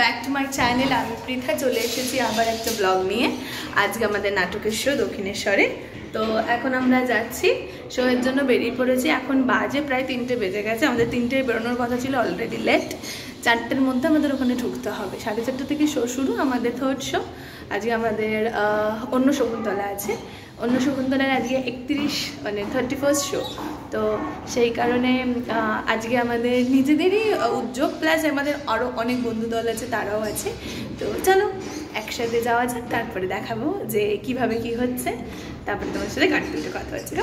Back to my channel আমি পৃথা চলে এসেছি আবার একটা ব্লগ নিয়ে। আজকে আমাদের নাটকের শো দক্ষিণেশ্বরে। তো এখন আমরা যাচ্ছি শো এর জন্য বেরিয়ে পড়েছি। এখন বাজে প্রায় তিনটে বেজে গেছে। আমাদের তিনটে বেরোনোর কথা ছিল অলরেডি লেট চারটের মধ্যে আমাদের ওখানে ঢুকতে হবে। সাড়ে চারটে থেকে শো শুরু, আমাদের থার্ড শো আজকে আমাদের অন্য শকুন্তলা আছে। অন্য শকুন্তলার আজকে একত্রিশ মানে থার্টি ফার্স্ট শো তো সেই কারণে আজকে আমাদের নিজেদেরই উদ্যোগ প্লাস আমাদের আরও অনেক বন্ধু দল আছে, তারাও আছে। তো চলো, একসাথে যাওয়া যাক, তারপরে দেখাবো যে কীভাবে কি হচ্ছে। তারপরে তোমার সাথে কাটতে কথা হচ্ছে?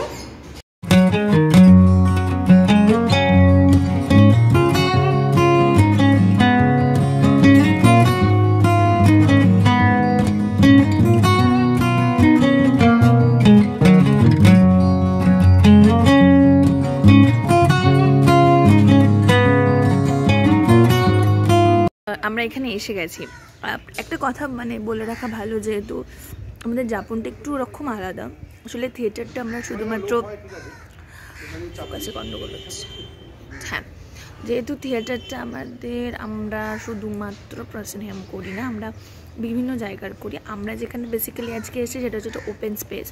এখানে এসে গেছি। একটা কথা মানে বলে রাখা ভালো যেহেতু আমাদের যাপনটা একটু ওরকম আলাদা। আসলে থিয়েটারটা আমরা শুধুমাত্র কাছে গন্ডগোল হচ্ছে। হ্যাঁ যেহেতু থিয়েটারটা আমাদের, আমরা শুধুমাত্র প্রসেনিয়াম করি না, আমরা বিভিন্ন জায়গার করি। আমরা যেখানে বেসিক্যালি আজকে এসেছি সেটা হচ্ছে একটা ওপেন স্পেস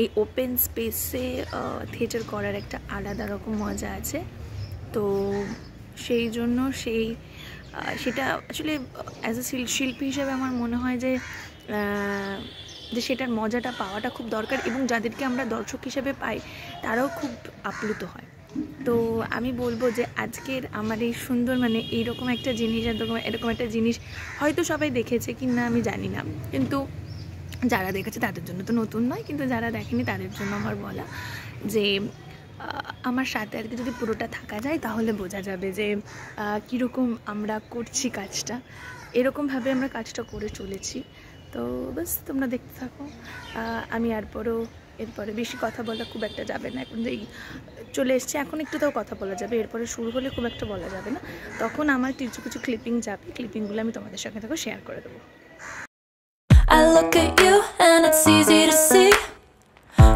এই ওপেন স্পেসে থিয়েটার করার একটা আলাদা রকম মজা আছে। তো সেই জন্য সেই সেটা আসলে অ্যাজ এ শিল্পী হিসেবে আমার মনে হয় যে যে সেটার মজাটা পাওয়াটা খুব দরকার এবং যাদেরকে আমরা দর্শক হিসেবে পাই, তারাও খুব আপ্লুত হয়। তো আমি বলব যে আজকের আমার এই সুন্দর মানে এইরকম একটা জিনিস, এরকম এরকম একটা জিনিস হয়তো সবাই দেখেছে কি না আমি জানি না। কিন্তু যারা দেখেছে তাদের জন্য তো নতুন নয়, কিন্তু যারা দেখেনি তাদের জন্য আমার বলা যে আমার সাথে আর কি যদি পুরোটা থাকা যায়, তাহলে বোঝা যাবে যে কীরকম আমরা করছি কাজটা। এরকমভাবে আমরা কাজটা করে চলেছি। তো বাস তোমরা দেখতে থাকো। আমি এরপরও এরপরে বেশি কথা বলা খুব একটা যাবে না। এখন এই চলে এসছে, এখন একটু তাও কথা বলা যাবে। এরপরে শুরু হলে খুব একটা বলা যাবে না। তখন আমার কিছু কিছু ক্লিপিং যাবে। ক্লিপিংগুলো আমি তোমাদের সঙ্গে থাকো শেয়ার করে দেবো। I look at you and it's easy to see.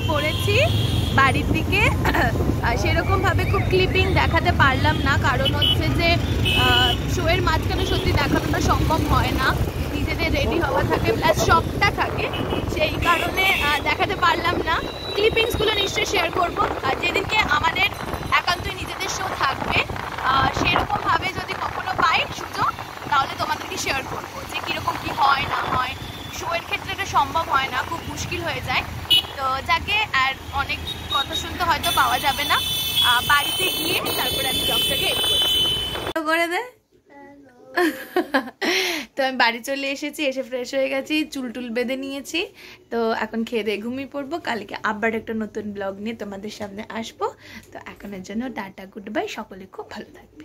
বেরিয়ে পড়েছি, বাড়ির দিকে। সেরকমভাবে খুব ক্লিপিং দেখাতে পারলাম না, কারণ হচ্ছে যে শোয়ের মাঝখানে সত্যি দেখানোটা সম্ভব হয় না। নিজেদের রেডি হওয়া থাকে প্লাস শখটা থাকে। সেই কারণে দেখাতে পারলাম না। ক্লিপিংসগুলো নিশ্চয়ই শেয়ার করব। আর যেদিনকে আমাদের একান্তই নিজেদের শো থাকবে সেরকমভাবে যদি কখনো পাই সুযোগ, তাহলে তোমাদেরকে শেয়ার করব যে কীরকম কী হয়, না হয়। শোয়ের ক্ষেত্রে এটা সম্ভব হয় না, খুব মুশকিল হয়ে যায়। তো যাকে আর অনেক কথা শুনতে হয়তো পাওয়া যাবে না। বাড়িতে গিয়ে তারপরে আমি ব্লগটাকে এড করছি। করে দে। তো আমি বাড়ি চলে এসেছি এসে ফ্রেশ হয়ে গেছি চুল টুল বেঁধে নিয়েছি। তো এখন খেয়ে দিয়ে ঘুমিয়ে পড়ব। কালকে আবার একটা নতুন ব্লগ নিয়ে তোমাদের সামনে আসব। তো এখনের জন্য টাটা গুড বাই সকলে খুব ভালো থাকবে